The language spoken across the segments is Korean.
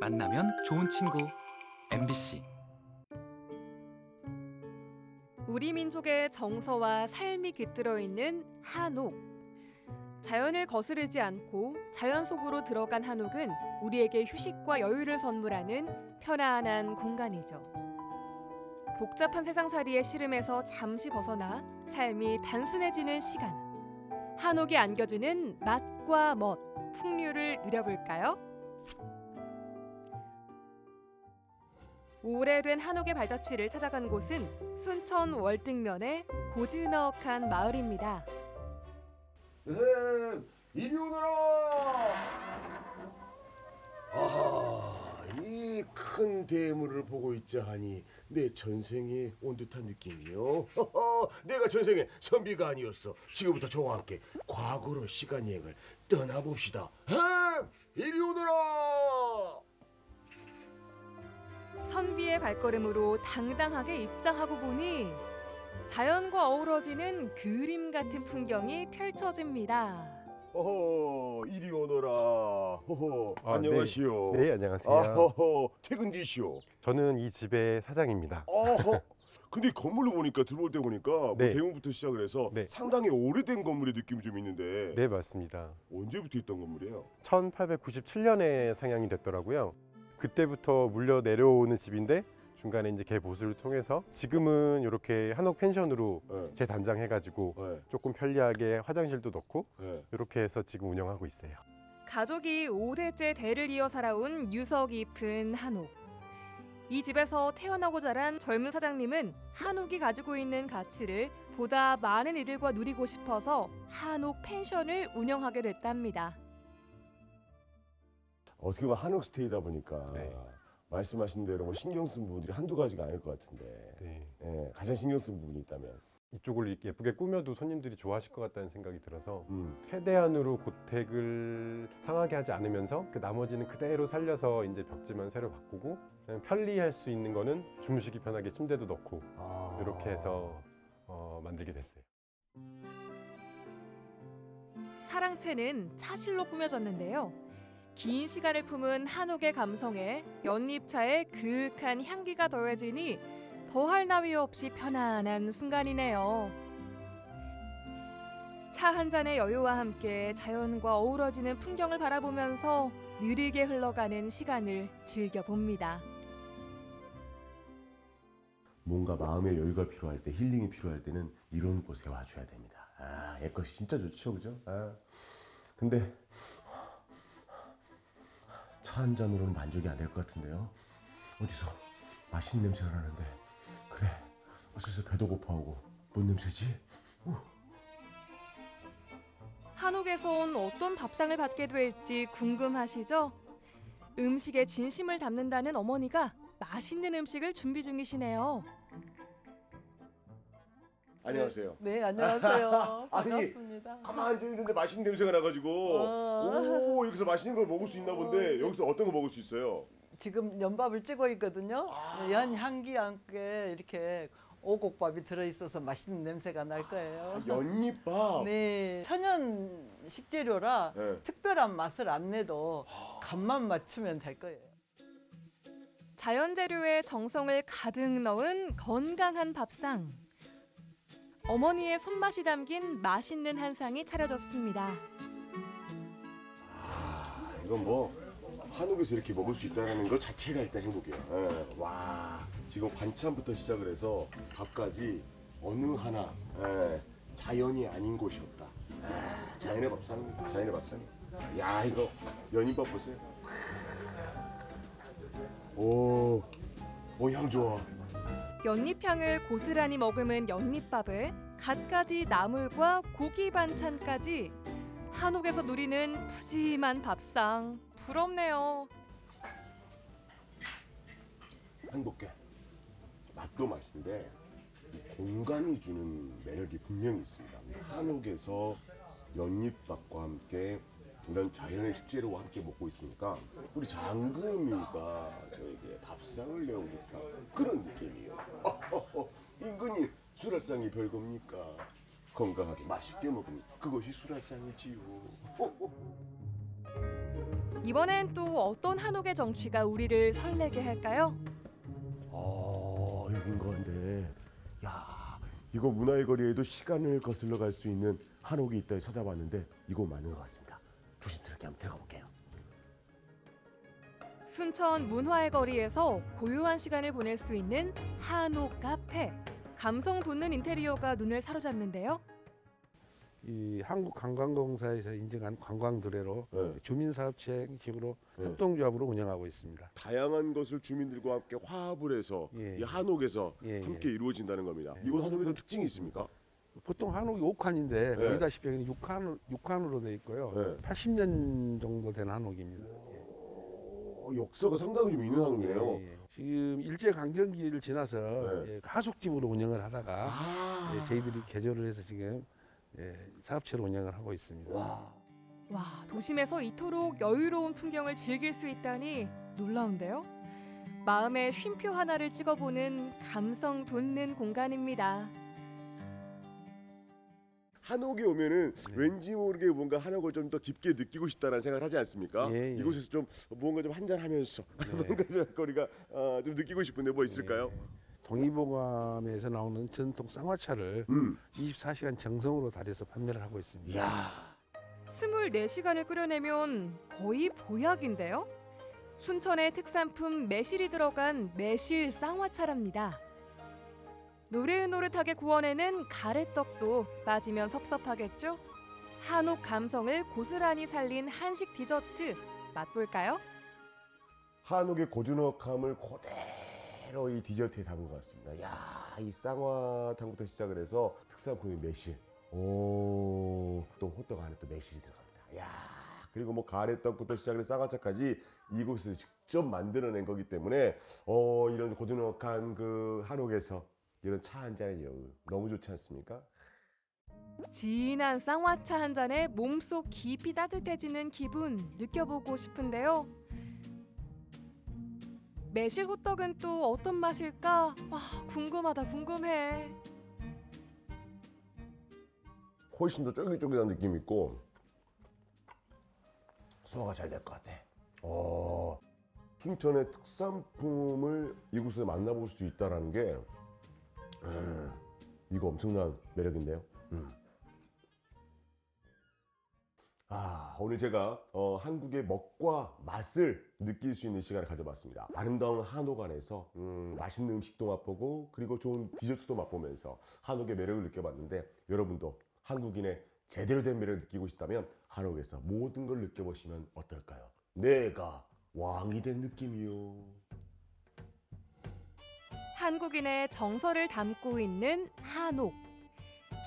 만나면 좋은 친구 MBC 우리 민족의 정서와 삶이 깃들어 있는 한옥. 자연을 거스르지 않고 자연 속으로 들어간 한옥은 우리에게 휴식과 여유를 선물하는 편안한 공간이죠. 복잡한 세상살이의 시름에서 잠시 벗어나 삶이 단순해지는 시간. 한옥이 안겨주는 맛과 멋, 풍류를 누려볼까요? 오래된 한옥의 발자취를 찾아간 곳은 순천 월등면의 고즈넉한 마을입니다. 쌤, 이리 오너라! 아하, 이 큰 대물을 보고 있자 하니 내 전생에 온 듯한 느낌이요. 내가 전생에 선비가 아니었어. 지금부터 저와 함께 과거로 시간 여행을 떠나봅시다. 햄, 이리 오너라! 선비의 발걸음으로 당당하게 입장하고 보니 자연과 어우러지는 그림 같은 풍경이 펼쳐집니다. 어허, 이리 오너라. 허허, 아, 안녕하시오. 네, 안녕하세요. 아허허, 퇴근 뒤시오. 저는 이 집의 사장입니다. 어허. 근데 건물로 보니까 들어올 때 보니까 뭐 네. 대문부터 시작을 해서 네. 상당히 오래된 건물의 느낌이 좀 있는데 네, 맞습니다. 언제부터 있던 건물이에요? 1897년에 상향이 됐더라고요. 그때부터 물려 내려오는 집인데 중간에 이제 개 보수를 통해서 지금은 이렇게 한옥 펜션으로 네. 재단장 해가지고 네. 조금 편리하게 화장실도 넣고 네. 이렇게 해서 지금 운영하고 있어요. 가족이 5대째 대를 이어 살아온 유서 깊은 한옥. 이 집에서 태어나고 자란 젊은 사장님은 한옥이 가지고 있는 가치를 보다 많은 이들과 누리고 싶어서 한옥 펜션을 운영하게 됐답니다. 어떻게 보면 한옥 스테이다 보니까 네. 말씀하신 대로 뭐 신경 쓴 부분들이 한두 가지가 아닐 것 같은데 네. 예, 가장 신경 쓴 부분이 있다면 이쪽을 예쁘게 꾸며도 손님들이 좋아하실 것 같다는 생각이 들어서 음. 최대한으로 고택을 상하게 하지 않으면서 그 나머지는 그대로 살려서 이제 벽지만 새로 바꾸고 그냥 편리할 수 있는 거는 주무시기 편하게 침대도 넣고 아. 이렇게 해서 어, 만들게 됐어요. 사랑채는 차실로 꾸며졌는데요. 긴 시간을 품은 한옥의 감성에 연잎차의 그윽한 향기가 더해지니 더할 나위 없이 편안한 순간이네요. 차 한 잔의 여유와 함께 자연과 어우러지는 풍경을 바라보면서 느리게 흘러가는 시간을 즐겨봅니다. 뭔가 마음의 여유가 필요할 때 힐링이 필요할 때는 이런 곳에 와줘야 됩니다. 아, 옛 것이 진짜 좋죠, 그죠? 아, 근데 차한 잔으로는 만족이 안 될 것 같은데요. 어디서 맛있는 냄새가 나는데 그래, 어디서 배도 고파오고 뭔 냄새지? 한옥에서 온 어떤 밥상을 받게 될지 궁금하시죠? 음식에 진심을 담는다는 어머니가 맛있는 음식을 준비 중이시네요. 안녕하세요. 네, 안녕하세요. 아니, 반갑습니다. 가만히 앉아 있는데 맛있는 냄새가 나가지고 어. 오 여기서 맛있는 걸 먹을 수 있나 본데 여기서 어떤 거 먹을 수 있어요? 지금 연밥을 찍고 있거든요. 아. 연 향기 함께 이렇게 오곡밥이 들어있어서 맛있는 냄새가 날 거예요. 연잎밥. 네, 천연 식재료라 네. 특별한 맛을 안 내도 간만 맞추면 될 거예요. 자연 재료에 정성을 가득 넣은 건강한 밥상. 어머니의 손맛이 담긴 맛있는 한 상이 차려졌습니다. 아, 이건 뭐 한옥에서 이렇게 먹을 수 있다는 것 자체가 일단 행복이에요. 예. 와, 지금 반찬부터 시작을 해서 밥까지 어느 하나 예, 자연이 아닌 곳이 없다. 아, 자연의 밥상입니다. 자연의 밥상. 야, 이거 연잎밥 보세요. 오, 오, 향 좋아. 연잎향을 고스란히 머금은 연잎밥을 갖가지 나물과 고기 반찬까지 한옥에서 누리는 푸짐한 밥상. 부럽네요. 행복해. 맛도 이 공간이 주는 매력이 분명히 있습니다. 한옥에서 연잎밥과 함께 이런 자연의 식재료와 함께 먹고 있으니까 우리 장금이가 저에게 밥상을 내온 듯한 그런 느낌이에요. 인근이 수라상이 별겁니까? 건강하게 맛있게 먹으면 그것이 수라상이지요. 이번엔 또 어떤 한옥의 정취가 우리를 설레게 할까요? 아 여긴 건데 야 이거 문화의 거리에도 시간을 거슬러 갈 수 있는 한옥이 있다 해서 찾아봤는데 이거 맞는 것 같습니다 조심스럽게 한번 들어가 볼게요 순천 문화의 거리에서 고요한 시간을 보낼 수 있는 한옥 카페. 감성 돋는 인테리어가 눈을 사로잡는데요. 이 한국관광공사에서 인증한 관광도래로 네. 주민사업체식으로 네. 협동조합으로 운영하고 있습니다. 다양한 것을 주민들과 함께 화합을 해서 예, 이 예. 한옥에서 예, 함께 예. 이루어진다는 겁니다 예. 이곳 한옥에 도 특징이 있습니까? 보통 한옥이 5칸인데 네. 보시다시피 여기는 6칸, 6칸으로 되어 있고요. 네. 80년 정도 된 한옥입니다. 어, 역사가 상당히 좀 있는 한옥이네요 예, 예. 지금 일제 강점기를 지나서 네. 예, 하숙집으로 운영을 하다가 아 예, 저희들이 개조를 해서 지금 예, 사업체로 운영을 하고 있습니다. 와. 와, 도심에서 이토록 여유로운 풍경을 즐길 수 있다니 놀라운데요. 마음의 쉼표 하나를 찍어보는 감성 돋는 공간입니다. 한옥에 오면은 네. 왠지 모르게 뭔가 한옥을 좀 더 깊게 느끼고 싶다는 생각을 하지 않습니까? 예, 예. 이곳에서 좀 뭔가 좀 한잔 하면서 네. 뭔가 좀 거리가 어, 좀 느끼고 싶은데 뭐 있을까요? 예. 동의보감에서 나오는 전통 쌍화차를 음. 24시간 정성으로 달여서 판매를 하고 있습니다. 이야. 24시간을 끓여내면 거의 보약인데요. 순천의 특산품 매실이 들어간 매실 쌍화차랍니다. 노릇노릇하게 구워내는 가래떡도 빠지면 섭섭하겠죠? 한옥 감성을 고스란히 살린 한식 디저트 맛볼까요? 한옥의 고즈넉함을 그대로 이 디저트에 담은 것 같습니다. 야, 이 쌍화탕부터 시작을 해서 특산품인 매실. 오, 또 호떡 안에 또 매실이 들어갑니다. 야, 그리고 뭐 가래떡부터 시작해서 쌍화차까지 이곳에서 직접 만들어낸 거기 때문에 어, 이런 고즈넉한 그 한옥에서 이런 차 한 잔의 여유 너무 좋지 않습니까? 진한 쌍화차 한 잔에 몸속 깊이 따뜻해지는 기분 느껴보고 싶은데요. 매실 호떡은 또 어떤 맛일까? 와, 궁금하다 궁금해. 훨씬 더 쫄깃쫄깃한 느낌 있고 소화가 잘 될 것 같아. 어, 순천의 특산품을 이곳에서 만나볼 수 있다라는 게 음, 이거 엄청난 매력인데요. 음. 아 오늘 제가 어, 한국의 먹과 맛을 느낄 수 있는 시간을 가져봤습니다. 아름다운 한옥 안에서 음, 맛있는 음식도 맛보고 그리고 좋은 디저트도 맛보면서 한옥의 매력을 느껴봤는데 여러분도 한국인의 제대로 된 매력을 느끼고 싶다면 한옥에서 모든 걸 느껴보시면 어떨까요? 내가 왕이 된 느낌이요. 한국인의 정서를 담고 있는 한옥.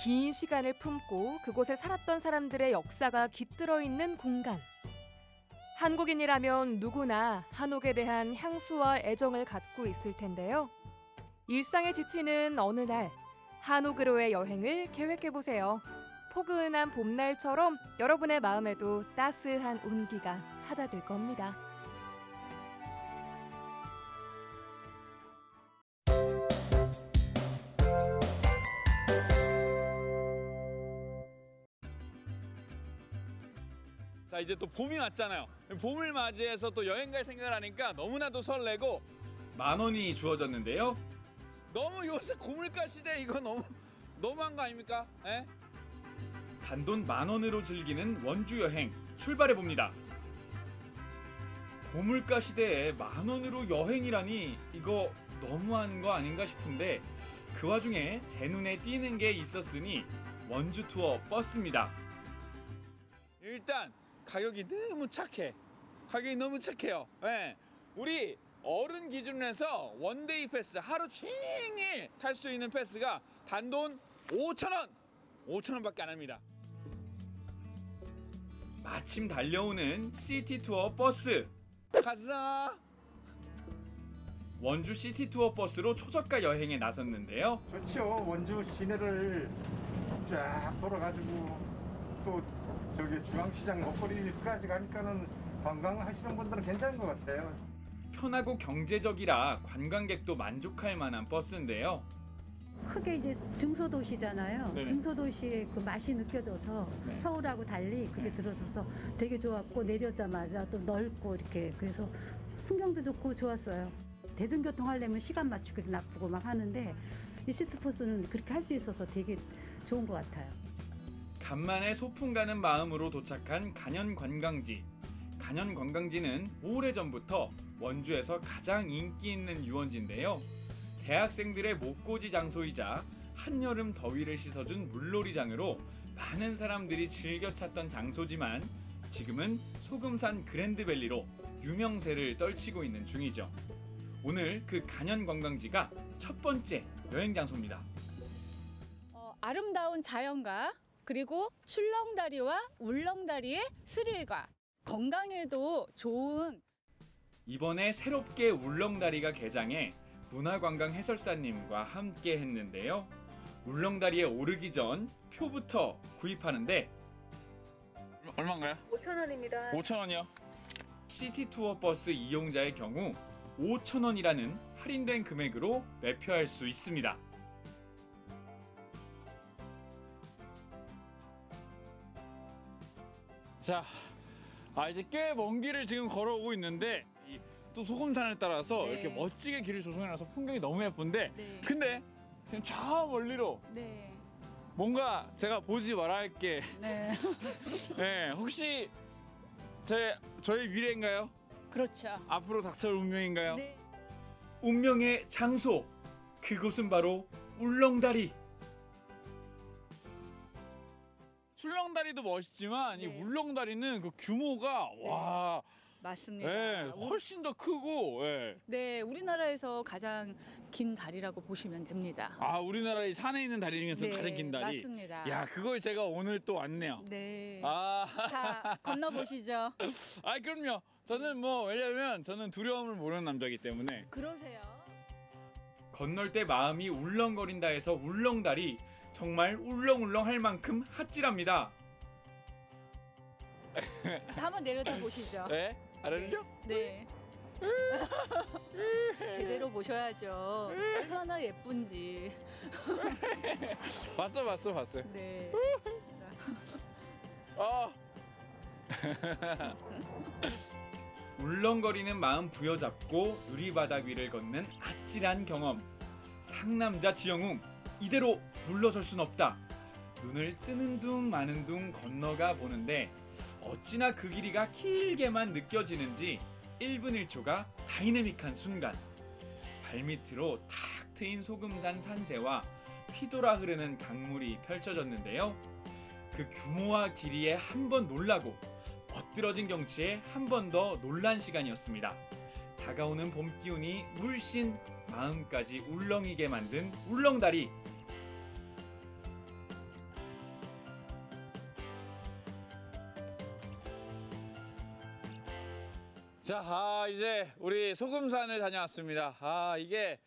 긴 시간을 품고 그곳에 살았던 사람들의 역사가 깃들어 있는 공간. 한국인이라면 누구나 한옥에 대한 향수와 애정을 갖고 있을 텐데요. 일상에 지치는 어느 날 한옥으로의 여행을 계획해 보세요. 포근한 봄날처럼 여러분의 마음에도 따스한 온기가 찾아들 겁니다. 자 이제 또 봄이 왔잖아요. 봄을 맞이해서 또 여행 갈 생각을 하니까 너무나도 설레고 만 원이 주어졌는데요. 너무 요새 고물가 시대 이거 너무 너무한 거 아닙니까? 에? 단돈 만 원으로 즐기는 원주 여행 출발해 봅니다. 고물가 시대에 만 원으로 여행이라니 이거 너무한 거 아닌가 싶은데 그 와중에 제 눈에 띄는 게 있었으니 원주 투어 버스입니다. 일단 가격이 너무 착해. 가격이 너무 착해요. 예. 우리 어른 기준으로 해서 one day 패스 하루 종일 탈 수 있는 패스가 단돈 5천 원. 5천 원밖에 안 합니다. 마침 달려오는 city 투어 버스. 가자. 원주 city 투어 버스로 초저가 여행에 나섰는데요. 좋죠. 원주 시내를 쫙 돌아가지고 또 저기 중앙시장 먹거리까지 가니까는 관광하시는 분들은 괜찮은 것 같아요. 편하고 경제적이라 관광객도 만족할 만한 버스인데요. 크게 이제 중소도시잖아요. 네네. 중소도시의 그 맛이 느껴져서 네. 서울하고 달리 그게 네. 들어서서 되게 좋았고 내려자마자 또 넓고 이렇게 그래서 풍경도 좋고 좋았어요. 대중교통 하려면 시간 맞추기도 나쁘고 막 하는데 이 시트포스는 그렇게 할 수 있어서 되게 좋은 것 같아요. 간만에 소풍 가는 마음으로 도착한 간현 관광지. 간현 관광지는 오래전부터 원주에서 가장 인기 있는 유원지인데요. 대학생들의 목고지 장소이자 한여름 더위를 씻어준 물놀이장으로 많은 사람들이 즐겨 찾던 장소지만 지금은 소금산 그랜드밸리로 유명세를 떨치고 있는 중이죠. 오늘 그 간현 관광지가 첫 번째 여행 장소입니다. 어, 아름다운 자연과 그리고 출렁다리와 울렁다리의 스릴과 건강에도 좋은 이번에 새롭게 울렁다리가 개장해 문화관광 해설사님과 함께 했는데요. 울렁다리에 오르기 전 표부터 구입하는데 얼마인가요? 5,000원입니다. 5천 원이요. city 투어 버스 이용자의 경우 5천 원이라는 할인된 금액으로 매표할 수 있습니다. 자, 아 이제 꽤 먼 길을 지금 걸어오고 있는데 이 또 소금산을 따라서 네. 이렇게 멋지게 길을 조성해놔서 풍경이 너무 예쁜데 네. 근데 지금 저 멀리로 네. 뭔가 제가 보지 말아야 할 게 네. 네, 혹시 제 저의 미래인가요? 그렇죠. 앞으로 닥쳐올 운명인가요? 네. 운명의 장소 그곳은 바로 울렁다리 출렁다리도 멋있지만 이 네. 울렁다리는 그 규모가 와 맞습니다. 예, 우- 훨씬 더 크고 예. 네, 우리나라에서 가장 긴 다리라고 보시면 됩니다. 아 우리나라 이 산에 있는 다리 중에서 네, 가장 긴 다리 맞습니다. 야 그걸 제가 오늘 또 왔네요 네. 아, 자, 건너보시죠. 아 그럼요 저는 뭐 왜냐면 저는 두려움을 모르는 남자이기 때문에 그러세요. 건널 때 마음이 울렁거린다 해서 울렁다리 정말 울렁울렁 할 만큼 핫질합니다. 한번 내려다 보시죠. 네? 알았죠? 네. 제대로 보셔야죠. 얼마나 예쁜지. 봤어 봤어 봤어요. 네. 아. 울렁거리는 마음 부여잡고 유리바닥 위를 걷는 아찔한 경험. 상남자 지영웅 이대로 물러설 순 없다. 눈을 뜨는 둥 마는 둥 건너가 보는데 어찌나 그 길이가 길게만 느껴지는지 1분 1초가 다이내믹한 순간 발밑으로 탁 트인 소금산 산세와 휘돌아 흐르는 강물이 펼쳐졌는데요. 그 규모와 길이에 한 번 놀라고 멋들어진 경치에 한 번 더 놀란 시간이었습니다. 다가오는 봄 기운이 물씬 마음까지 울렁이게 만든 울렁다리. 자, 아, 이제 우리 소금산을 다녀왔습니다. 아, 이게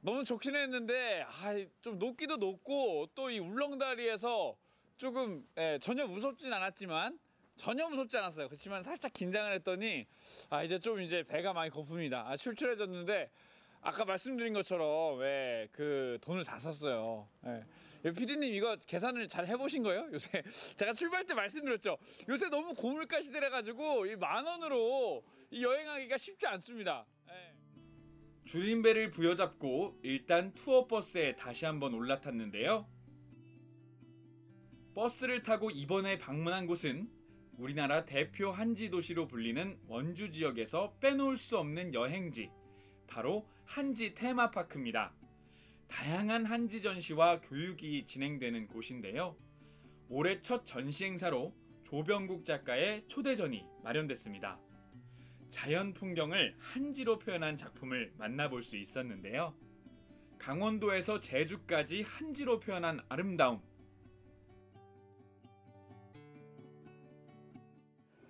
너무 좋긴 했는데 아, 좀 높기도 높고 또 이 울렁다리에서 조금 예, 전혀 무섭진 않았지만 전혀 무섭지 않았어요. 그렇지만 살짝 긴장을 했더니 아 이제 좀 이제 배가 많이 고픕니다. 아, 출출해졌는데 아까 말씀드린 것처럼 왜 그 돈을 다 썼어요. 예. 피디님 이거 계산을 잘 해보신 거예요? 요새 제가 출발 때 말씀드렸죠. 요새 너무 고물가 시대라 가지고 이 만 원으로 이 여행하기가 쉽지 않습니다. 예. 줄임배를 부여잡고 일단 투어 버스에 다시 한번 올라탔는데요. 버스를 타고 이번에 방문한 곳은 우리나라 대표 한지 도시로 불리는 원주 지역에서 빼놓을 수 없는 여행지, 바로 한지 테마파크입니다. 다양한 한지 전시와 교육이 진행되는 곳인데요. 올해 첫 전시 행사로 조병국 작가의 초대전이 마련됐습니다. 자연 풍경을 한지로 표현한 작품을 만나볼 수 있었는데요. 강원도에서 제주까지 한지로 표현한 아름다움.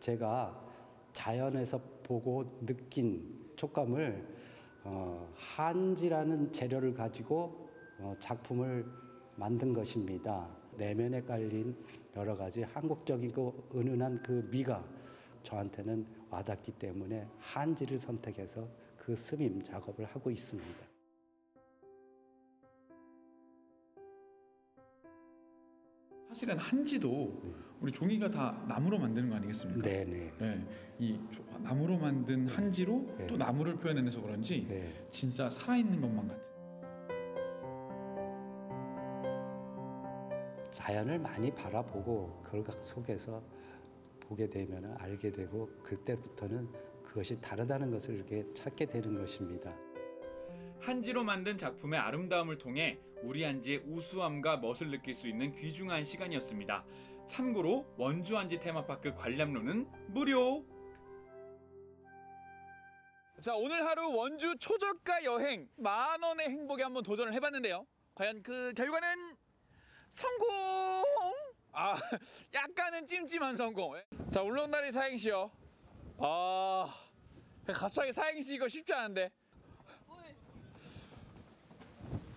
제가 자연에서 보고 느낀 촉감을 어, 한지라는 재료를 가지고 어, 작품을 만든 것입니다. 내면에 깔린 여러 가지 한국적이고 은은한 그 미가 저한테는 와닿기 때문에 한지를 선택해서 그 스밈 작업을 하고 있습니다. 사실은 한지도 우리 종이가 다 나무로 만드는 거 아니겠습니까? 네, 네. 네, 이 조- 나무로 만든 한지로 네. 또 나무를 표현해내서 그런지 네. 진짜 살아있는 것만 같아요. 자연을 많이 바라보고 그걸 속에서 보게 되면 알게 되고 그때부터는 그것이 다르다는 것을 이렇게 찾게 되는 것입니다. 한지로 만든 작품의 아름다움을 통해 우리 한지의 우수함과 멋을 느낄 수 있는 귀중한 시간이었습니다. 참고로 원주 한지 테마파크 관람료는 무료. 자 오늘 하루 원주 초저가 여행 만 원의 행복에 한번 도전을 해봤는데요. 과연 그 결과는 성공. 아 약간은 찜찜한 성공. 자 울릉다리 사행시요. 아 갑자기 사행시 이거 쉽지 않은데.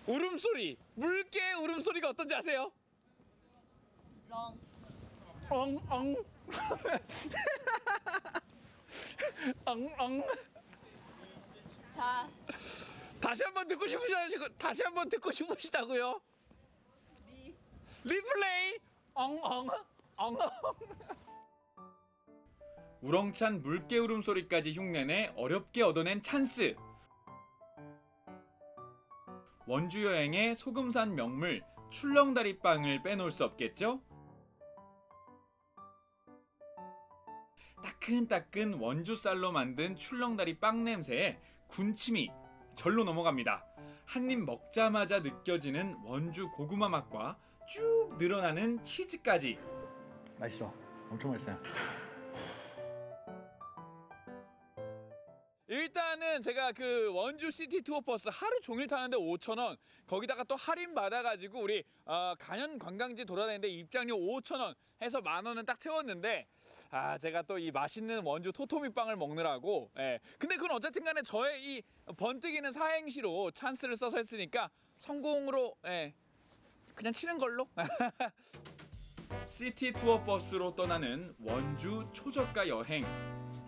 울음소리 물개 울음소리가 어떤지 아세요? 렁 엉엉 엉엉 자, 다시 한번 듣고 싶으시고 다시 한번 듣고 싶으시다고요? 리. 리플레이 엉엉 엉엉 우렁찬 물개 울음소리까지 흉내내 어렵게 얻어낸 찬스 원주 여행의 소금산 명물 출렁다리빵을 빼놓을 수 없겠죠? 따끈따끈 원주 쌀로 만든 출렁다리 빵 냄새에 군침이 절로 넘어갑니다. 한 입 먹자마자 느껴지는 원주 고구마 맛과 쭉 늘어나는 치즈까지 맛있어. 엄청 맛있어요. 일단은 제가 그 원주 city 투어 버스 하루 종일 타는데 5천 원 거기다가 또 할인 받아가지고 우리 어, 간현 관광지 돌아다니는데 입장료 5천 원 해서 만 원은 딱 채웠는데 아 제가 또 이 맛있는 원주 토토미 빵을 먹느라고 예 근데 그건 어쨌든 간에 저의 이 번뜩이는 사행시로 찬스를 써서 했으니까 성공으로 예 그냥 치는 걸로 city 투어 버스로 떠나는 원주 초저가 여행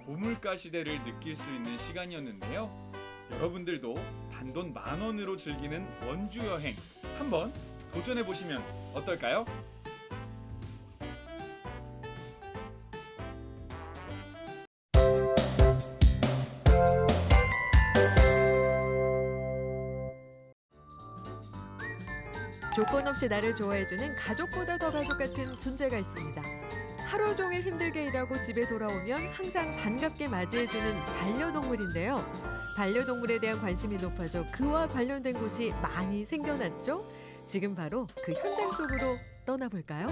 고물가 시대를 느낄 수 있는 시간이었는데요. 여러분들도 단돈 만 원으로 즐기는 원주 여행 한번 도전해 보시면 어떨까요? 조건 없이 나를 좋아해주는 가족보다 더 가족 같은 존재가 있습니다. 하루 종일 힘들게 일하고 집에 돌아오면 항상 반갑게 맞이해주는 반려동물인데요. 반려동물에 대한 관심이 높아져 그와 관련된 곳이 많이 생겨났죠. 지금 바로 그 현장 속으로 떠나볼까요?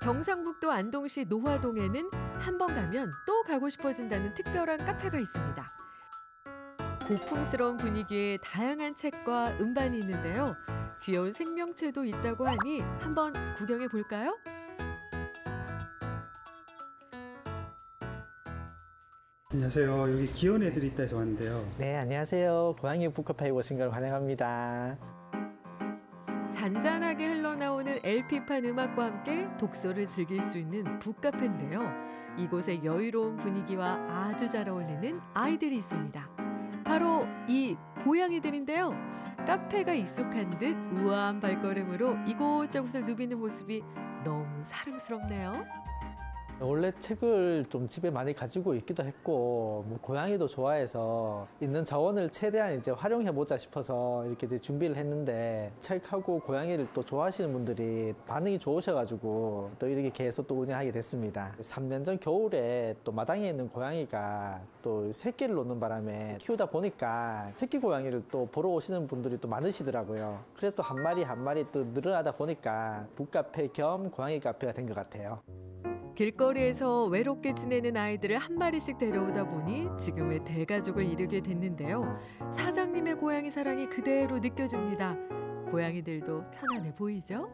경상북도 안동시 노화동에는 한 번 가면 또 가고 싶어진다는 특별한 카페가 있습니다. 고풍스러운 분위기에 다양한 책과 음반이 있는데요. 귀여운 생명체도 있다고 하니 한번 구경해 볼까요? 안녕하세요. 여기 귀여운 애들이 있다 해서 왔는데요. 네, 안녕하세요. 고양이 북카페에 오신 걸 환영합니다. 잔잔하게 흘러나오는 LP판 음악과 함께 독서를 즐길 수 있는 북카페인데요. 이곳의 여유로운 분위기와 아주 잘 어울리는 아이들이 있습니다. 바로 이 고양이들인데요. 카페가 익숙한 듯 우아한 발걸음으로 이곳저곳을 누비는 모습이 너무 사랑스럽네요. 원래 책을 좀 집에 많이 가지고 있기도 했고, 뭐 고양이도 좋아해서 있는 자원을 최대한 이제 활용해 보자 싶어서 이렇게 이제 준비를 했는데, 책하고 고양이를 또 좋아하시는 분들이 반응이 좋으셔가지고 또 이렇게 계속 또 운영하게 됐습니다. 3년 전 겨울에 또 마당에 있는 고양이가 또 새끼를 놓는 바람에 키우다 보니까 새끼 고양이를 또 보러 오시는 분들이 또 많으시더라고요. 그래서 또 한 마리 한 마리 또 늘어나다 보니까 북카페 겸 고양이 카페가 된 것 같아요. 길거리에서 외롭게 지내는 아이들을 한 마리씩 데려오다 보니 지금의 대가족을 이루게 됐는데요. 사장님의 고양이 사랑이 그대로 느껴집니다. 고양이들도 편안해 보이죠?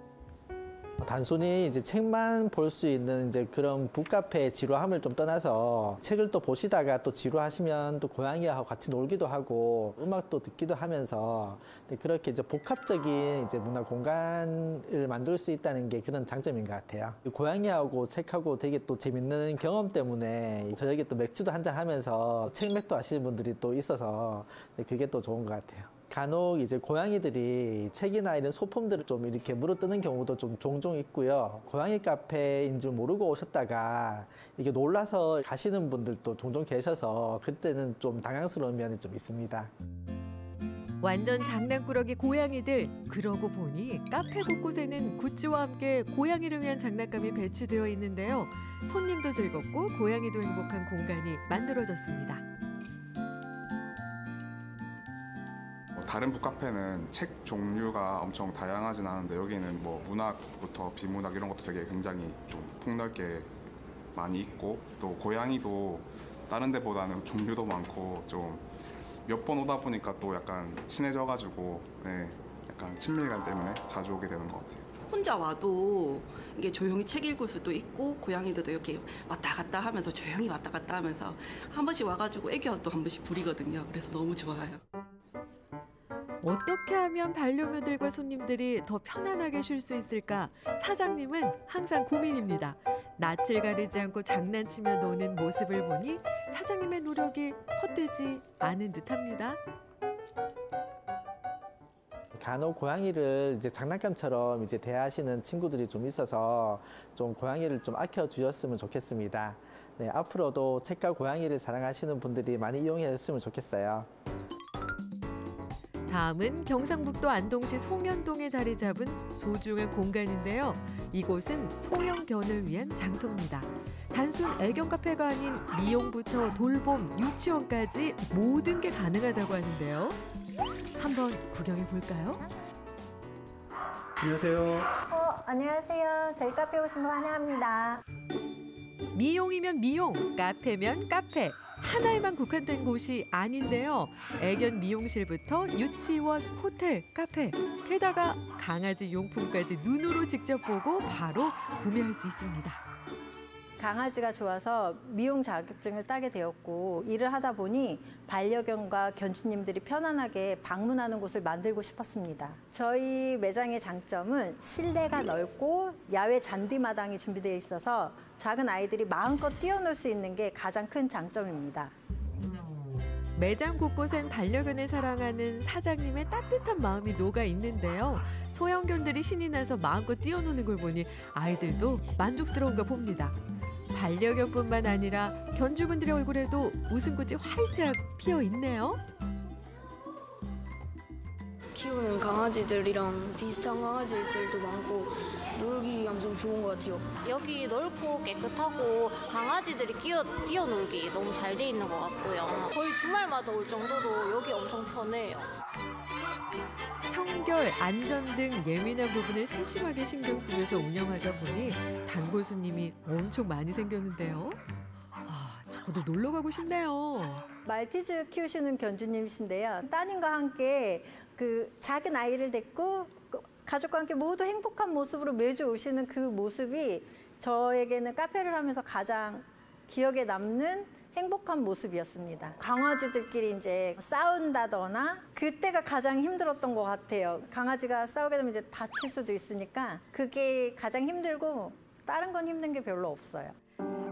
단순히 이제 책만 볼 수 있는 이제 그런 북카페 지루함을 좀 떠나서 책을 또 보시다가 또 지루하시면 또 고양이하고 같이 놀기도 하고 음악도 듣기도 하면서 네, 그렇게 이제 복합적인 이제 문화 공간을 만들 수 있다는 게 그런 장점인 것 같아요. 고양이하고 책하고 되게 또 재밌는 경험 때문에 저녁에 또 맥주도 한잔 하면서 책맥도 하시는 분들이 또 있어서 네, 그게 또 좋은 것 같아요. 간혹 이제 고양이들이 책이나 이런 소품들을 좀 이렇게 물어뜯는 경우도 좀 종종 있고요. 고양이 카페인 줄 모르고 오셨다가 이게 놀라서 가시는 분들도 종종 계셔서 그때는 좀 당황스러운 면이 좀 있습니다. 완전 장난꾸러기 고양이들 그러고 보니 카페 곳곳에는 굿즈와 함께 고양이를 위한 장난감이 배치되어 있는데요. 손님도 즐겁고 고양이도 행복한 공간이 만들어졌습니다. 다른 북카페는 책 종류가 엄청 다양하진 않은데 여기는 뭐 문학부터 비문학 이런 것도 되게 굉장히 좀 폭넓게 많이 있고 또 고양이도 다른 데보다는 종류도 많고 좀 몇 번 오다 보니까 또 약간 친해져가지고 네, 약간 친밀감 때문에 자주 오게 되는 것 같아요. 혼자 와도 이게 조용히 책 읽을 수도 있고 고양이들도 이렇게 왔다 갔다 하면서 조용히 왔다 갔다 하면서 한 번씩 와가지고 애교도 한 번씩 부리거든요. 그래서 너무 좋아요. 어떻게 하면 반려묘들과 손님들이 더 편안하게 쉴 수 있을까? 사장님은 항상 고민입니다. 낯을 가리지 않고 장난치며 노는 모습을 보니 사장님의 노력이 헛되지 않은 듯합니다. 간혹 고양이를 이제 장난감처럼 이제 대하시는 친구들이 좀 있어서 좀 고양이를 좀 아껴 주셨으면 좋겠습니다. 네, 앞으로도 책과 고양이를 사랑하시는 분들이 많이 이용해 주셨으면 좋겠어요. 다음은 경상북도 안동시 송현동에 자리 잡은 소중한 공간인데요. 이곳은 소형견을 위한 장소입니다. 단순 애견 카페가 아닌 미용부터 돌봄, 유치원까지 모든 게 가능하다고 하는데요. 한번 구경해 볼까요? 안녕하세요. 어, 안녕하세요. 저희 카페 오신 거 환영합니다. 미용이면 미용, 카페면 카페. 하나에만 국한된 곳이 아닌데요. 애견 미용실부터 유치원, 호텔, 카페, 게다가 강아지 용품까지 눈으로 직접 보고 바로 구매할 수 있습니다. 강아지가 좋아서 미용 자격증을 따게 되었고 일을 하다 보니 반려견과 견주님들이 편안하게 방문하는 곳을 만들고 싶었습니다. 저희 매장의 장점은 실내가 넓고 야외 잔디마당이 준비되어 있어서 작은 아이들이 마음껏 뛰어놀 수 있는 게 가장 큰 장점입니다. 매장 곳곳엔 반려견을 사랑하는 사장님의 따뜻한 마음이 녹아 있는데요. 소형견들이 신이 나서 마음껏 뛰어노는 걸 보니 아이들도 만족스러운가 봅니다. 반려견뿐만 아니라 견주분들의 얼굴에도 웃음꽃이 활짝 피어 있네요. 키우는 강아지들이랑 비슷한 강아지들도 많고 놀기 엄청 좋은 것 같아요. 여기 넓고 깨끗하고 강아지들이 끼어, 뛰어놀기 너무 잘 돼 있는 것 같고요. 거의 주말마다 올 정도로 여기 엄청 편해요. 청결, 안전 등 예민한 부분을 세심하게 신경 쓰면서 운영하다 보니 단골 손님이 엄청 많이 생겼는데요. 아, 저도 놀러 가고 싶네요. 말티즈 키우시는 견주님이신데요. 따님과 함께 그 작은 아이를 데리고 그 가족과 함께 모두 행복한 모습으로 매주 오시는 그 모습이 저에게는 카페를 하면서 가장 기억에 남는 행복한 모습이었습니다. 강아지들끼리 이제 싸운다거나 그때가 가장 힘들었던 것 같아요. 강아지가 싸우게 되면 이제 다칠 수도 있으니까 그게 가장 힘들고 다른 건 힘든 게 별로 없어요.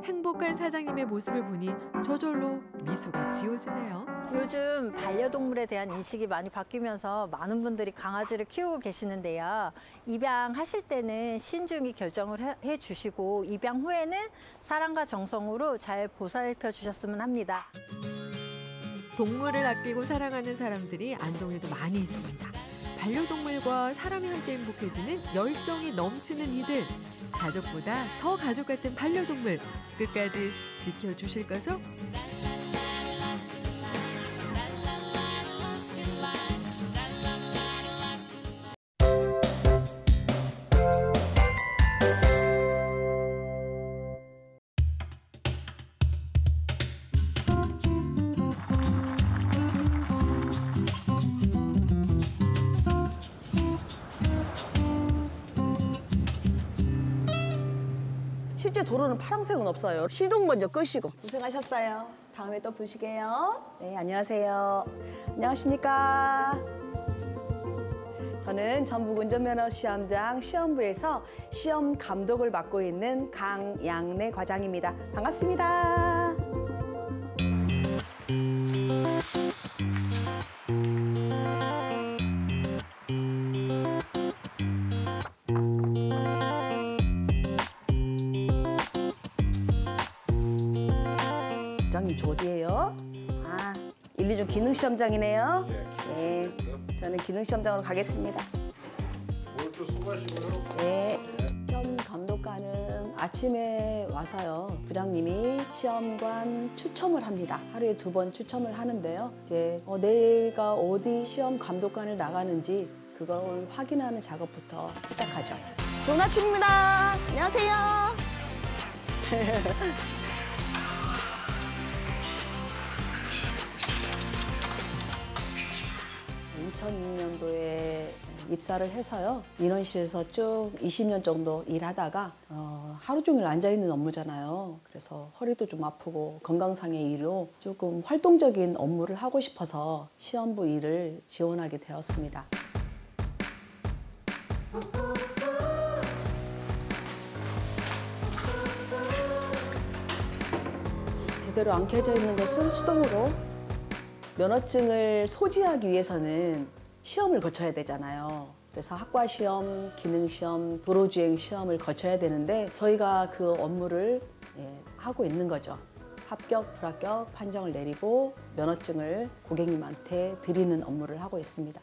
행복한 사장님의 모습을 보니 저절로 미소가 지어지네요. 요즘 반려동물에 대한 인식이 많이 바뀌면서 많은 분들이 강아지를 키우고 계시는데요. 입양하실 때는 신중히 결정을 해, 해 주시고 입양 후에는 사랑과 정성으로 잘 보살펴 주셨으면 합니다. 동물을 아끼고 사랑하는 사람들이 안동에도 많이 있습니다. 반려동물과 사람이 함께 행복해지는 열정이 넘치는 이들. 가족보다 더 가족 같은 반려동물 끝까지 지켜주실 거죠? 도로는 파란색은 없어요. 시동 먼저 끄시고. 고생하셨어요. 다음에 또 보시게요. 네, 안녕하세요. 안녕하십니까. 저는 전북 운전면허 시험장 시험부에서 시험 감독을 맡고 있는 강양래 과장입니다. 반갑습니다. 기능시험장이네요. 네, 저는 기능시험장으로 가겠습니다. 오늘 또 수고하시고요. 네. 시험 감독관은 아침에 와서요. 부장님이 시험관 추첨을 합니다. 하루에 두 번 추첨을 하는데요. 이제 어, 내가 어디 시험 감독관을 나가는지 그걸 확인하는 작업부터 시작하죠. 좋은 아침입니다. 안녕하세요. 2006년도에 입사를 해서요. 민원실에서 쭉 20년 정도 일하다가 어, 하루 종일 앉아 있는 업무잖아요. 그래서 허리도 좀 아프고 건강상의 이유로 조금 활동적인 업무를 하고 싶어서 시험부 일을 지원하게 되었습니다. 제대로 안 켜져 있는 것을 수동으로 면허증을 소지하기 위해서는 시험을 거쳐야 되잖아요. 그래서 학과 시험, 기능 시험, 도로 주행 시험을 거쳐야 되는데 저희가 그 업무를 예, 하고 있는 거죠. 합격, 불합격 판정을 내리고 면허증을 고객님한테 드리는 업무를 하고 있습니다.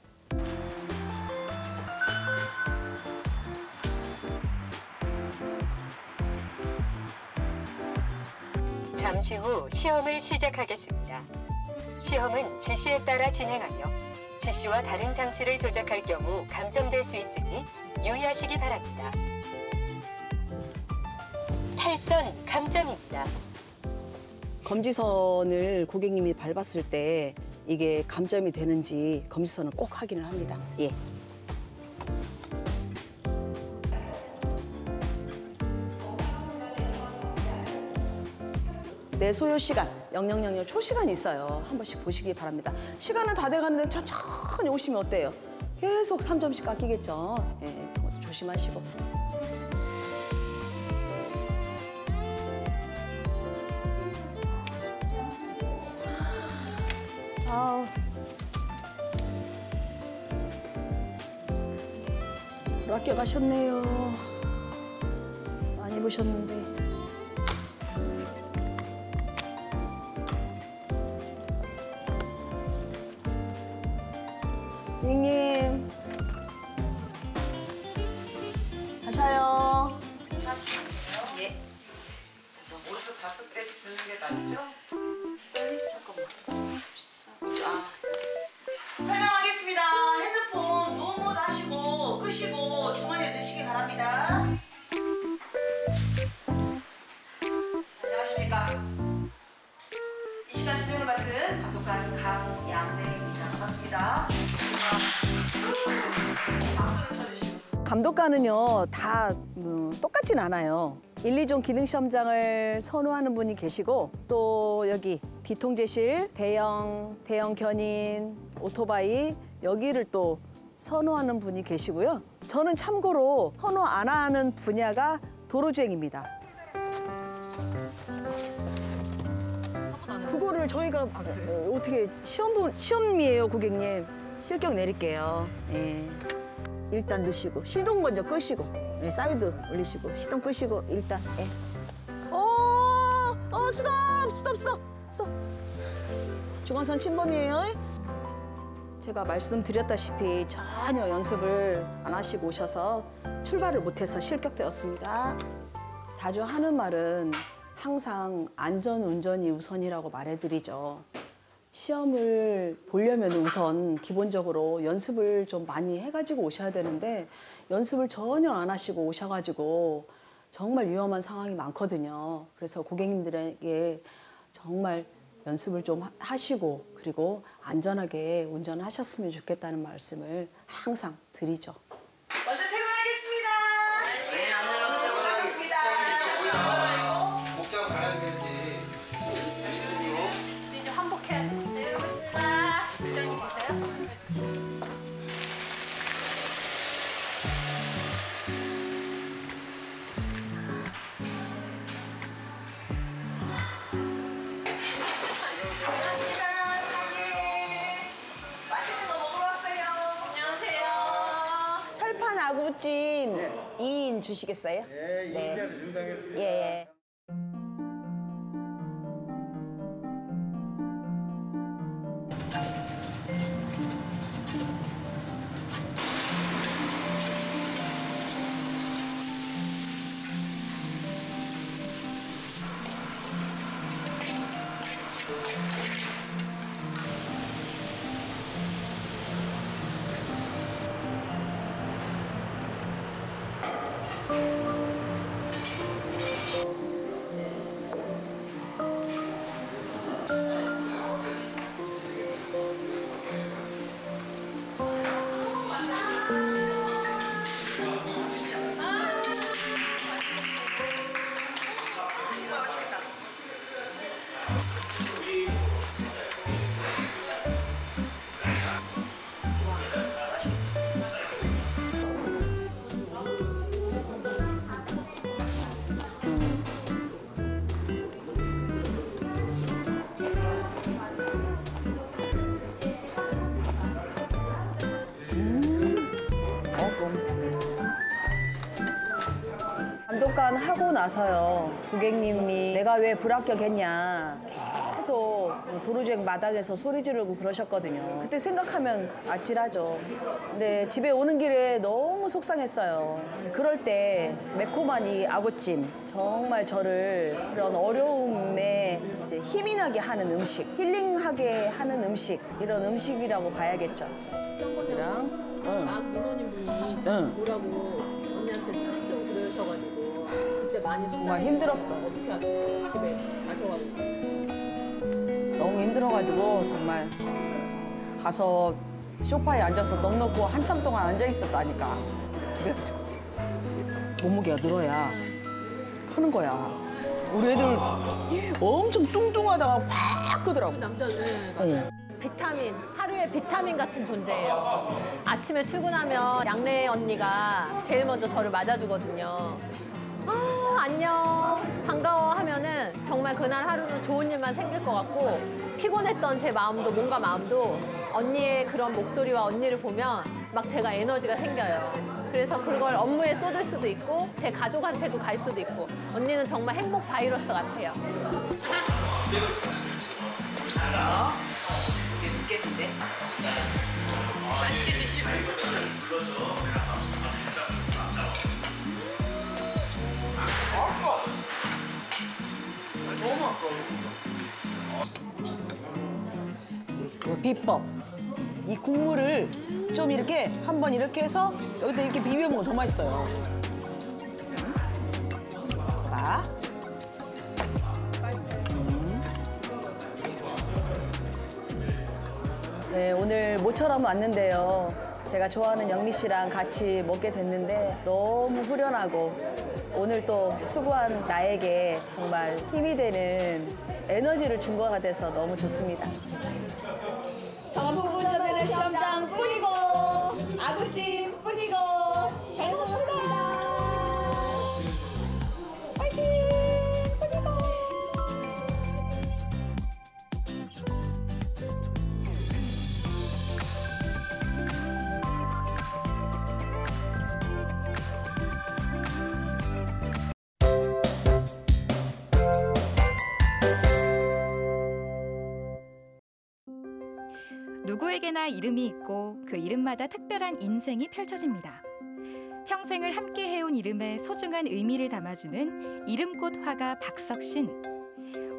잠시 후 시험을 시작하겠습니다. 시험은 지시에 따라 진행하며 지시와 다른 장치를 조작할 경우 감점될 수 있으니 유의하시기 바랍니다. 탈선 감점입니다. 검지선을 고객님이 밟았을 때 이게 감점이 되는지 검지선을 꼭 확인을 합니다. 예. 내 소요 시간 0000 초시간이 있어요. 한 번씩 보시기 바랍니다. 시간은 다 돼가는데 천천히 오시면 어때요? 계속 3점씩 깎이겠죠. 예, 그것도 조심하시고. 아우. 학교 가셨네요. 많이 보셨는데. 선생님. 가셔요. 예. 저 오른쪽 다섯 개 드는 게 낫죠? 잠깐만. 아. 설명하겠습니다. 핸드폰 무음 모드 하시고 끄시고 주머니에 넣으시기 바랍니다. 감독관은요 다 음, 똑같진 않아요. 1, 2종 기능시험장을 선호하는 분이 계시고 또 여기 비통제실, 대형, 대형 견인, 오토바이 여기를 또 선호하는 분이 계시고요. 저는 참고로 선호 안 하는 분야가 도로주행입니다. 그거를 저희가 어, 어떻게 시험 보, 시험이에요, 고객님. 실격 내릴게요. 예. 일단 넣으시고 시동 먼저 끄시고 예, 사이드 올리시고 시동 끄시고 일단 예. 어, 어 스톱 스톱 스톱 스톱. 중앙선 침범이에요. 제가 말씀드렸다시피 전혀 연습을 안 하시고 오셔서 출발을 못해서 실격되었습니다. 자주 하는 말은 항상 안전 운전이 우선이라고 말해드리죠. 시험을 보려면 우선 기본적으로 연습을 좀 많이 해가지고 오셔야 되는데 연습을 전혀 안 하시고 오셔가지고 정말 위험한 상황이 많거든요. 그래서 고객님들에게 정말 연습을 좀 하- 하시고 그리고 안전하게 운전하셨으면 좋겠다는 말씀을 항상 드리죠. 주시겠어요? 네. 예, 예. 나서요. 고객님이 내가 왜 불합격했냐 계속 도로주행 마당에서 소리 지르고 그러셨거든요. 그때 생각하면 아찔하죠. 근데 집에 오는 길에 너무 속상했어요. 그럴 때 매콤한 이 아구찜 정말 저를 그런 어려움에 힘이 나게 하는 음식, 힐링하게 하는 음식 이런 음식이라고 봐야겠죠. 이랑 응. 막 민원인 분이 응. 보라고 많이 정말 힘들었어. 어떻게 하세요? 집에 가셔가지고 너무 힘들어가지고 정말 가서 소파에 앉아서 넋 놓고 한참 동안 앉아 있었다니까. 그래가지고 몸무게가 늘어야 크는 거야. 우리 애들 엄청 뚱뚱하다가 확 크더라고. 비타민, 하루의 비타민 같은 존재예요. 아침에 출근하면 양래 언니가 제일 먼저 저를 맞아주거든요. 아, 안녕. 반가워 하면은 정말 그날 하루는 좋은 일만 생길 것 같고 피곤했던 제 마음도 몸과 마음도 언니의 그런 목소리와 언니를 보면 막 제가 에너지가 생겨요. 그래서 그걸 업무에 쏟을 수도 있고 제 가족한테도 갈 수도 있고 언니는 정말 행복 바이러스 같아요. 맛있게 드시고 그 비법. 이 국물을 좀 이렇게 한 번 이렇게 해서 여기다 이렇게 비벼 먹으면 더 맛있어요. 자. 네, 오늘 모처럼 왔는데요. 제가 좋아하는 영미 씨랑 같이 먹게 됐는데 너무 후련하고 오늘 또 수고한 나에게 정말 힘이 되는 에너지를 준 것 같아서 너무 좋습니다. 전부분자면의 시험장 뿐이고 아구찜 뿐이고 잘 먹었습 누구에게나 이름이 있고 그 이름마다 특별한 인생이 펼쳐집니다. 평생을 함께 해온 이름에 소중한 의미를 담아주는 이름꽃 화가 박석신.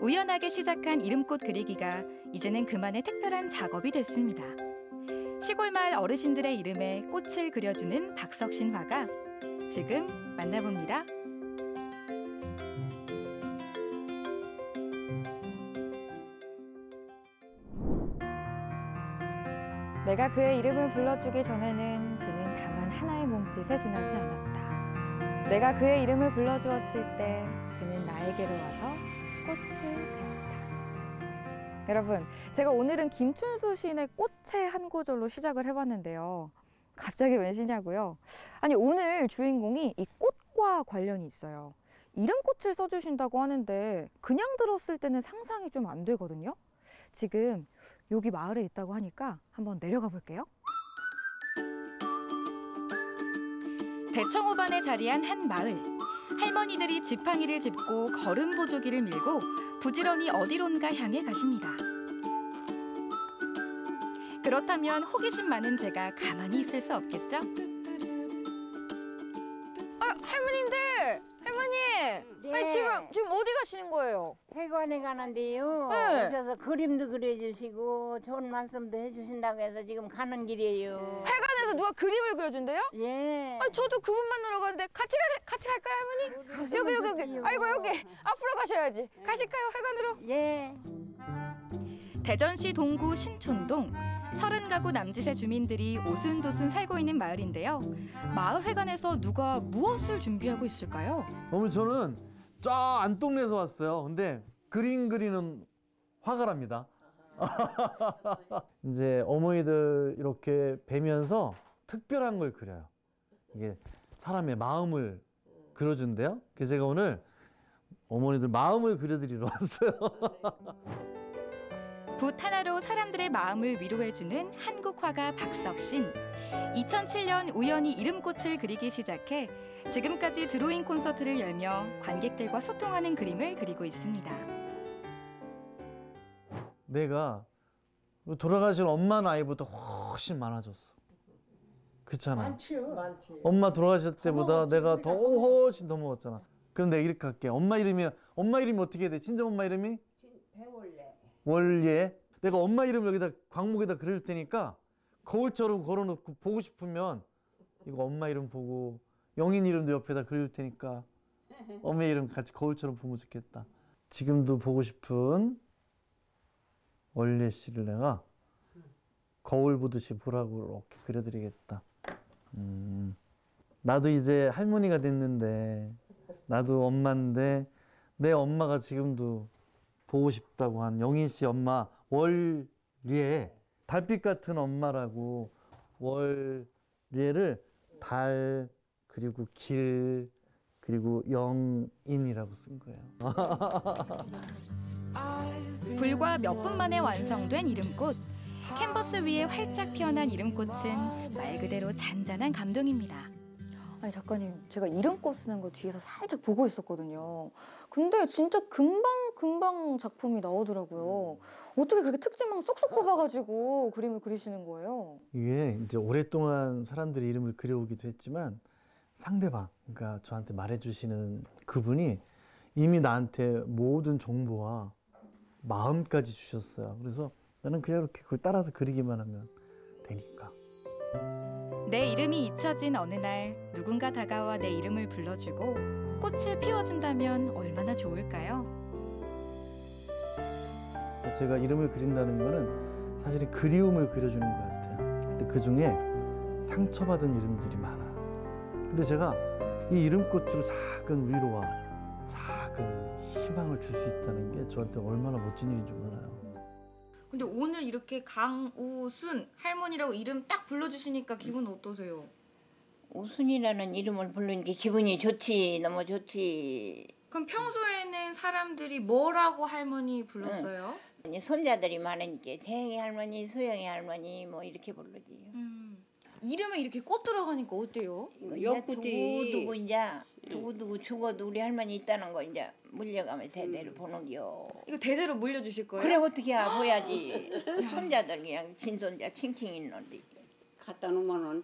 우연하게 시작한 이름꽃 그리기가 이제는 그만의 특별한 작업이 됐습니다. 시골 마을 어르신들의 이름에 꽃을 그려주는 박석신 화가 지금 만나봅니다. 내가 그의 이름을 불러주기 전에는 그는 다만 하나의 몸짓에 지나지 않았다. 내가 그의 이름을 불러주었을 때 그는 나에게로 와서 꽃이 되었다. 여러분, 제가 오늘은 김춘수 시인의 꽃의 한 구절로 시작을 해봤는데요. 갑자기 웬시냐고요? 아니 오늘 주인공이 이 꽃과 관련이 있어요. 이름꽃을 써주신다고 하는데 그냥 들었을 때는 상상이 좀 안 되거든요. 지금 여기 마을에 있다고 하니까 한번 내려가 볼게요. 대청호반에 자리한 한 마을. 할머니들이 지팡이를 짚고 걸음 보조기를 밀고 부지런히 어디론가 향해 가십니다. 그렇다면 호기심 많은 제가 가만히 있을 수 없겠죠? 회관에 가는데요. 네. 오셔서 그림도 그려주시고 좋은 말씀도 해주신다고 해서 지금 가는 길이에요. 회관에서 누가 그림을 그려준대요? 예. 아, 저도 그분 만나러 가는데 같이 가, 같이 갈까요, 할머니? 여기, 여기, 여기. 되지요. 아이고, 여기. 앞으로 가셔야지. 가실까요, 회관으로? 예. 대전시 동구 신촌동 서른 가구 남짓의 주민들이 오순도순 살고 있는 마을인데요. 마을 회관에서 누가 무엇을 준비하고 있을까요? 어머니 저는 저 안동네에서 왔어요. 근데 그림 그리는 화가랍니다. 이제 어머니들 이렇게 뵈면서 특별한 걸 그려요. 이게 사람의 마음을 그려준대요. 그래서 제가 오늘 어머니들 마음을 그려드리러 왔어요. 붓 하나로 사람들의 마음을 위로해주는 한국 화가 박석신. 2007년 우연히 이름꽃을 그리기 시작해 지금까지 드로잉 콘서트를 열며 관객들과 소통하는 그림을 그리고 있습니다. 내가 돌아가신 엄마 나이보다 훨씬 많아졌어. 그렇잖아. 많지요. 많지. 엄마 돌아가실 때보다 내가 더 훨씬 더 먹었잖아. 그럼 내가 이렇게 할게. 엄마 이름이 엄마 이름이 어떻게 돼? 친정 엄마 이름이 배월래. 월예. 내가 엄마 이름 여기다 광목에다 그릴 테니까 거울처럼 걸어놓고 보고 싶으면 이거 엄마 이름 보고 영인 이름도 옆에다 그릴 테니까 엄마 이름 같이 거울처럼 보면 좋겠다. 지금도 보고 싶은 원래 씨를 내가 거울 보듯이 보라고 이렇게 그려드리겠다. 음, 나도 이제 할머니가 됐는데 나도 엄마인데 내 엄마가 지금도 보고 싶다고 한 영인 씨 엄마 월리에 달빛 같은 엄마라고 월리에를 달 그리고 길 그리고 영인이라고 쓴 거예요. 불과 몇 분 만에 완성된 이름꽃. 캔버스 위에 활짝 피어난 이름꽃은 말 그대로 잔잔한 감동입니다. 아니 작가님 제가 이름꽃 쓰는 거 뒤에서 살짝 보고 있었거든요. 근데 진짜 금방 금방 작품이 나오더라고요. 어떻게 그렇게 특징만 쏙쏙 뽑아가지고 그림을 그리시는 거예요? 이게 이제 오랫동안 사람들이 이름을 그려오기도 했지만 상대방, 그러니까 저한테 말해주시는 그분이 이미 나한테 모든 정보와 마음까지 주셨어요. 그래서 나는 그냥 이렇게 그걸 따라서 그리기만 하면 되니까. 내 이름이 잊혀진 어느 날 누군가 다가와 내 이름을 불러주고 꽃을 피워준다면 얼마나 좋을까요? 제가 이름을 그린다는 거는 사실은 그리움을 그려주는 것 같아요. 근데 그 중에 상처받은 이름들이 많아요. 근데 제가 이 이름꽃으로 작은 위로와 작은 희망을 줄 수 있다는 게 저한테 얼마나 멋진 일인 줄 몰라요. 근데 오늘 이렇게 강우순 할머니라고 이름 딱 불러주시니까 기분 어떠세요? 우순이라는 이름을 부르는 게 기분이 좋지. 너무 좋지. 그럼 평소에는 사람들이 뭐라고 할머니 불렀어요? 이제 손자들이 많으니까 재영이 할머니, 수영이 할머니 뭐 이렇게 부르지. 이름에 이렇게 꽃 들어가니까 어때요? 두고 두고 이제 두고 두고 죽어도 우리 할머니 있다는 거 이제 물려가면 대대로 보는겨. 이거 대대로 물려주실 거예요? 그래 어떻게 야 보야지. 손자들 그냥 친손자 칭칭 있는데. 갖다 놓으면은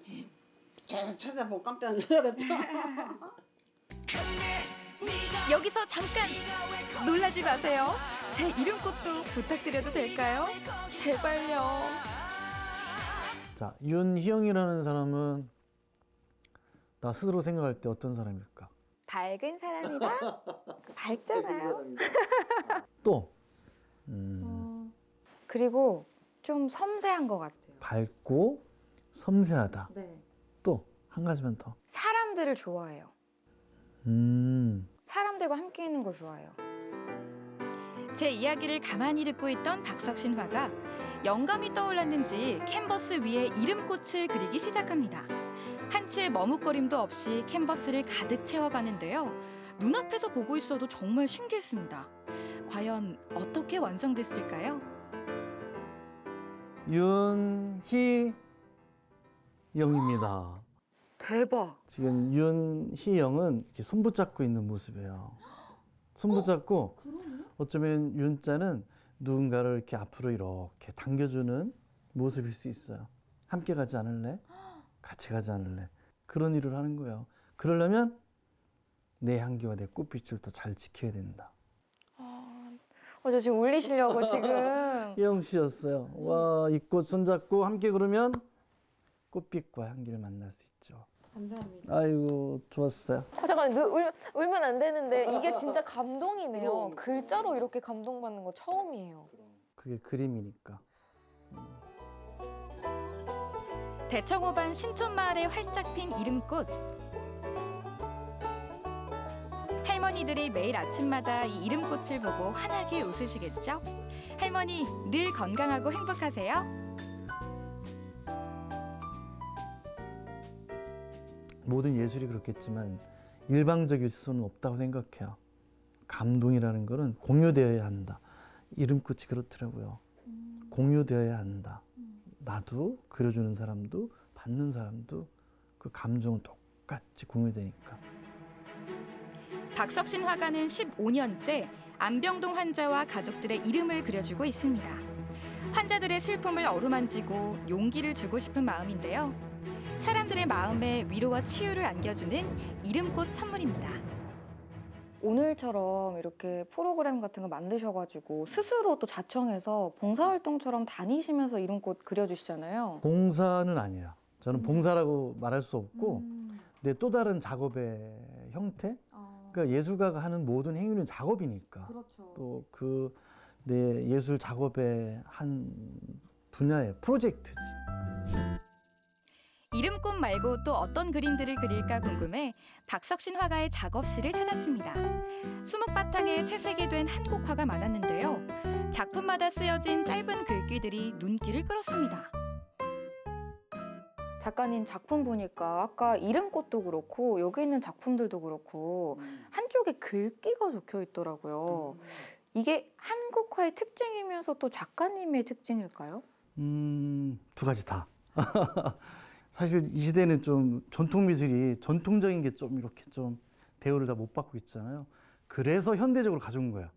저 쳐다보고 깜짝 놀라겠어. 여기서 잠깐 놀라지 마세요. 제 이름꽃도 부탁드려도 될까요? 제발요. 자, 윤희영이라는 사람은 나 스스로 생각할 때 어떤 사람일까? 밝은 사람이다? 밝잖아요. 또 음, 그리고 좀 섬세한 것 같아요. 밝고 섬세하다. 네. 또 한 가지만 더. 사람들을 좋아해요. 음, 사람들과 함께 있는 걸 좋아해요. 제 이야기를 가만히 듣고 있던 박석신 화가 영감이 떠올랐는지 캔버스 위에 이름꽃을 그리기 시작합니다. 한치의 머뭇거림도 없이 캔버스를 가득 채워가는데요. 눈앞에서 보고 있어도 정말 신기했습니다. 과연 어떻게 완성됐을까요? 윤희영입니다. 대박. 지금 윤희영은 이렇게 손 붙잡고 있는 모습이에요. 손 붙잡고 어 쩌면 윤자는 누군가를 이렇게 앞으로 이렇게 당겨주는 모습일 수 있어요. 함께 가지 않을래? 같이 가지 않을래? 그런 일을 하는 거예요. 그러려면 내 향기와 내 꽃빛을 더 잘 지켜야 된다. 어, 저 지금 울리시려고 지금. 희영 씨였어요. 와, 이 꽃 손잡고 함께 그러면 꽃빛과 향기를 만날 수. 감사합니다. 아이고, 좋았어요. 어, 잠깐 눈, 울, 울면 안 되는데 이게 진짜 감동이네요. 글자로 이렇게 감동받는 거 처음이에요. 그게 그림이니까. 대청호반 신촌마을에 활짝 핀 이름꽃. 할머니들이 매일 아침마다 이 이름꽃을 보고 환하게 웃으시겠죠? 할머니 늘 건강하고 행복하세요. 모든 예술이 그렇겠지만 일방적일 수는 없다고 생각해요. 감동이라는 거는 공유되어야 한다. 이름꽃이 그렇더라고요. 공유되어야 한다. 나도 그려주는 사람도 받는 사람도 그 감정은 똑같이 공유되니까. 박석신 화가는 15년째 안병동 환자와 가족들의 이름을 그려주고 있습니다. 환자들의 슬픔을 어루만지고 용기를 주고 싶은 마음인데요. 사람들의 마음에 위로와 치유를 안겨주는 이름꽃 선물입니다. 오늘처럼 이렇게 프로그램 같은 거 만드셔가지고 스스로 또 자청해서 봉사활동처럼 다니시면서 이름꽃 그려주시잖아요. 봉사는 아니야. 저는 봉사라고 말할 수 없고, 내또 다른 작업의 형태? 그러니까 예술가가 하는 모든 행위는 작업이니까. 또그 내 예술 작업의 한 분야의 프로젝트지. 이름꽃 말고 또 어떤 그림들을 그릴까 궁금해 박석신 화가의 작업실을 찾았습니다. 수묵 바탕에 채색이 된 한국 화가 많았는데요. 작품마다 쓰여진 짧은 글귀들이 눈길을 끌었습니다. 작가님 작품 보니까 아까 이름꽃도 그렇고 여기 있는 작품들도 그렇고 한쪽에 글귀가 적혀 있더라고요. 이게 한국화의 특징이면서 또 작가님의 특징일까요? 음, 두 가지 다. 사실 이 시대는 좀 전통 미술이 전통적인 게 좀 이렇게 좀 대우를 다 못 받고 있잖아요. 그래서 현대적으로 가져온 거야.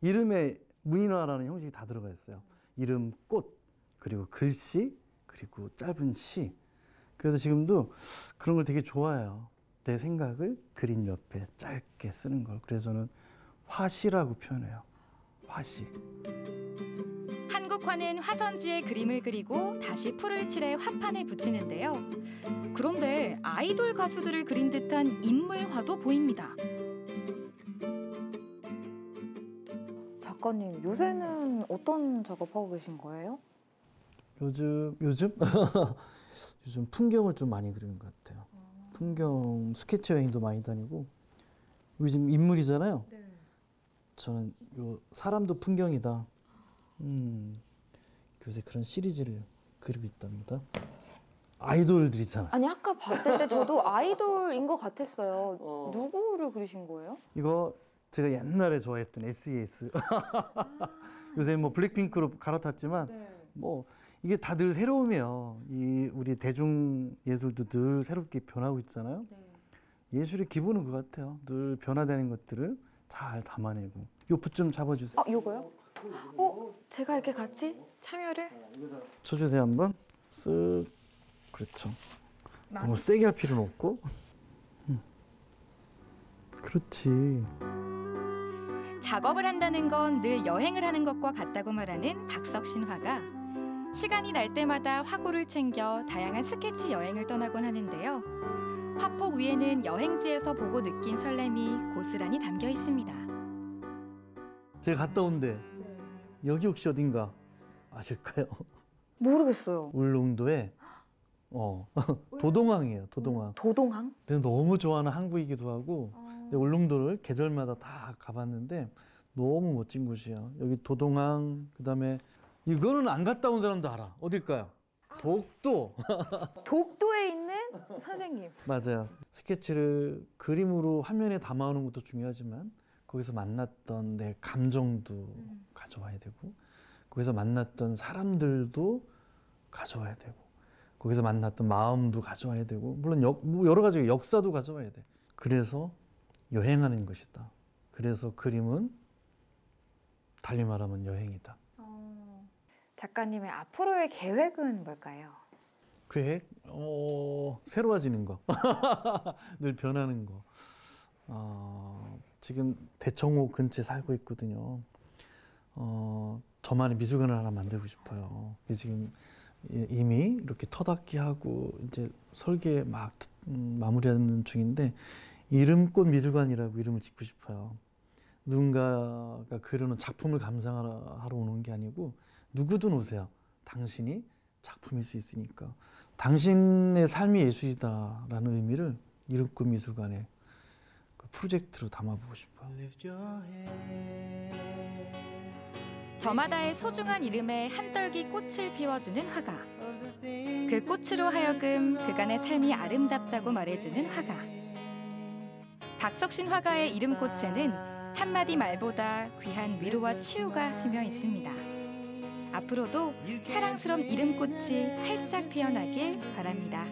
이름에 문인화라는 형식이 다 들어가 있어요. 이름, 꽃, 그리고 글씨, 그리고 짧은 시. 그래서 지금도 그런 걸 되게 좋아해요. 내 생각을 그림 옆에 짧게 쓰는 걸. 그래서 저는 화시라고 표현해요. 화시. 한국화는 화선지에 그림을 그리고 다시 풀을 칠해 화판에 붙이는데요. 그런데 아이돌 가수들을 그린 듯한 인물화도 보입니다. 작가님 요새는 어떤 작업하고 계신 거예요? 요즘 요즘 요즘 풍경을 좀 많이 그리는 것 같아요. 풍경 스케치 여행도 많이 다니고 요즘 인물이잖아요. 저는 요 사람도 풍경이다. 음, 요새 그런 시리즈를 그리고 있답니다. 아이돌들 있잖아. 아니 아까 봤을 때 저도 아이돌인 것 같았어요. 누구를 그리신 거예요? 이거 제가 옛날에 좋아했던 SES. 요새 뭐 블랙핑크로 갈아탔지만 뭐 이게 다늘 새로우며 이 우리 대중 예술도 늘 새롭게 변하고 있잖아요. 예술의 기본은 그 같아요. 늘 변화되는 것들을 잘 담아내고. 요 붓 좀 잡아주세요. 아 요거요? 어 제가 이렇게 같이 참여를? 쳐주세요 한번. 쓱. 그렇죠. 너무 세게 할 필요는 없고. 음. 그렇지. 작업을 한다는 건 늘 여행을 하는 것과 같다고 말하는 박석신 화가 시간이 날 때마다 화구를 챙겨 다양한 스케치 여행을 떠나곤 하는데요. 화폭 위에는 여행지에서 보고 느낀 설렘이 고스란히 담겨 있습니다. 제가 갔다 온데 여기 혹시 어딘가 아실까요? 모르겠어요. 울릉도에 어 도동항이에요. 도동항. 도동항? 내가 너무 좋아하는 항구이기도 하고 근데 울릉도를 계절마다 다 가봤는데 너무 멋진 곳이에요. 여기 도동항 그다음에 이거는 안 갔다 온 사람도 알아. 어딜까요? 독도. 독도에 있는 선생님. 맞아요. 스케치를 그림으로 화면에 담아오는 것도 중요하지만 거기서 만났던 내 감정도 가져와야 되고 거기서 만났던 사람들도 가져와야 되고 거기서 만났던 마음도 가져와야 되고 물론 역, 뭐 여러 가지 역사도 가져와야 돼. 그래서 여행하는 것이다. 그래서 그림은 달리 말하면 여행이다. 작가님의 앞으로의 계획은 뭘까요? 계획? 어, 새로워지는 거. 늘 변하는 거. 어, 지금 대청호 근처에 살고 있거든요. 어, 저만의 미술관을 하나 만들고 싶어요. 지금 이- 이미 이렇게 터닫기 하고 이제 설계 막 음, 마무리하는 중인데 이름꽃 미술관이라고 이름을 짓고 싶어요. 누군가가 그려놓은 작품을 감상하러 하러 오는 게 아니고 누구든 오세요. 당신이 작품일 수 있으니까. 당신의 삶이 예술이다라는 의미를 이름꽃 미술관에 그 프로젝트로 담아보고 싶어요. 저마다의 소중한 이름에 한떨기 꽃을 피워주는 화가. 그 꽃으로 하여금 그간의 삶이 아름답다고 말해주는 화가. 박석신 화가의 이름꽃에는 한마디 말보다 귀한 위로와 치유가 스며 있습니다. 앞으로도 사랑스러운 이름꽃이 활짝 피어나길 바랍니다.